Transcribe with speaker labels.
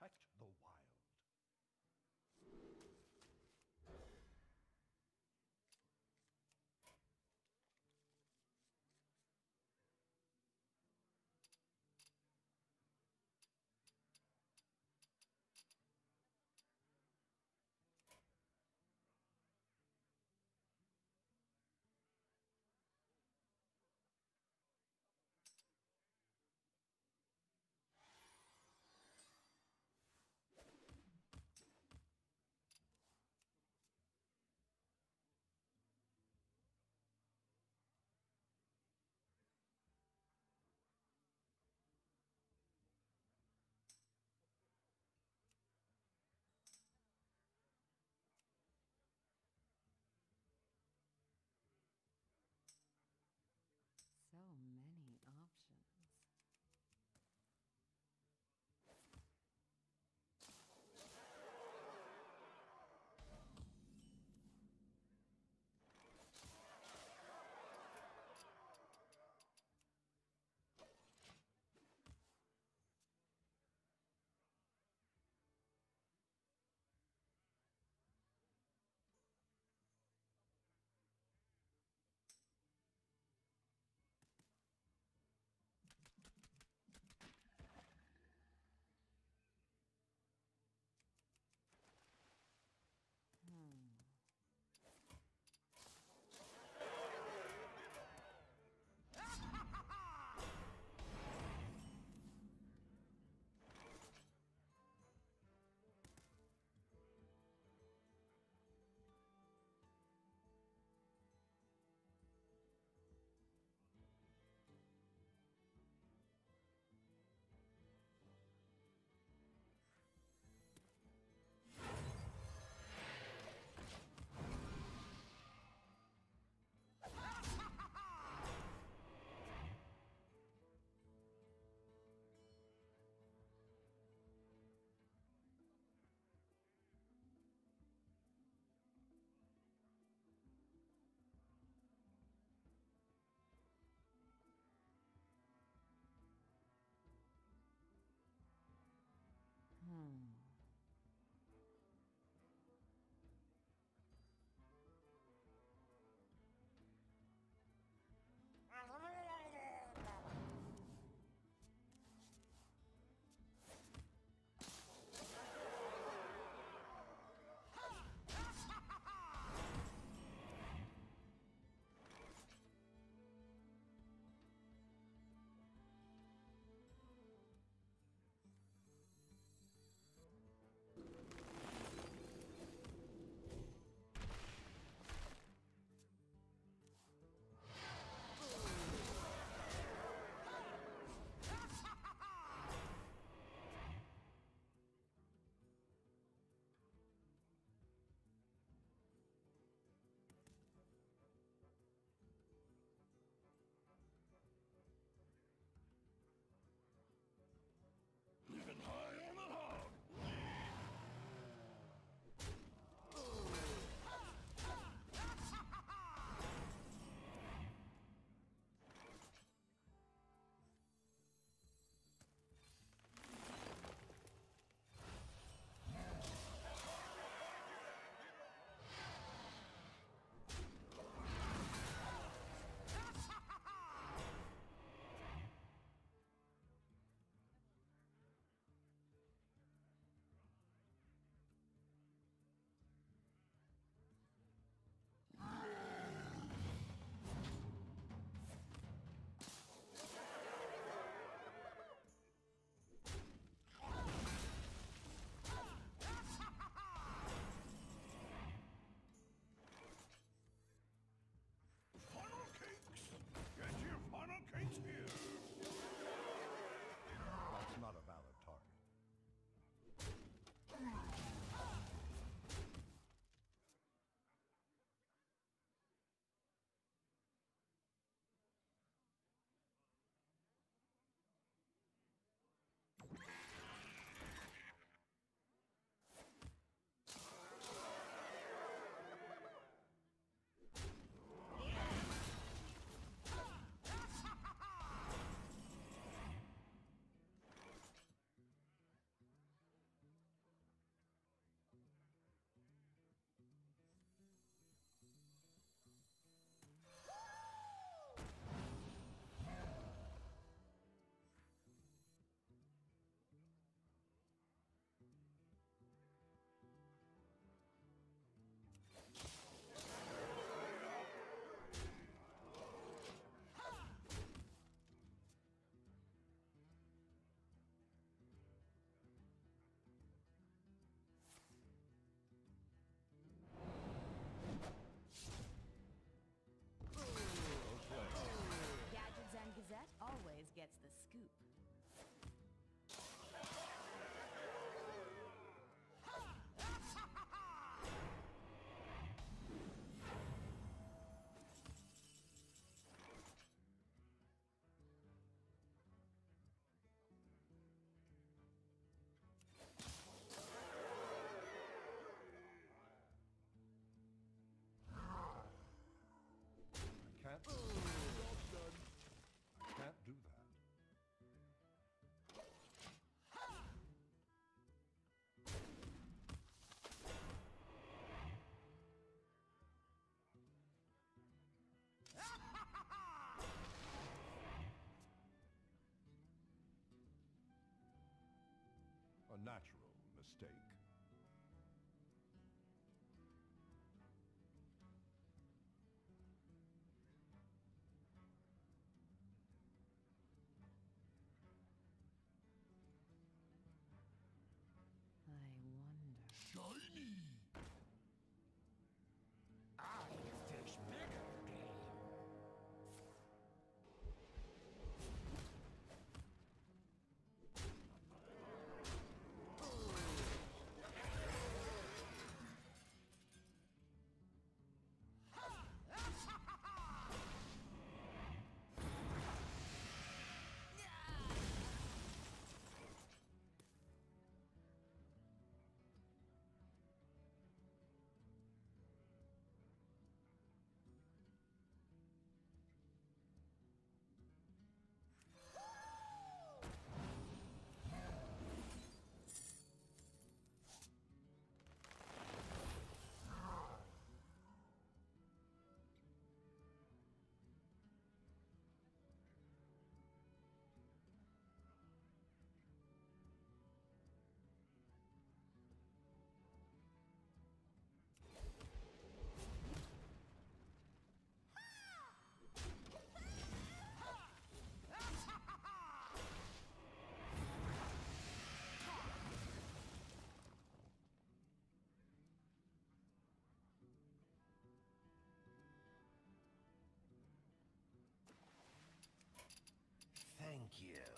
Speaker 1: protect the wild.
Speaker 2: Natural mistake.
Speaker 3: Thank you.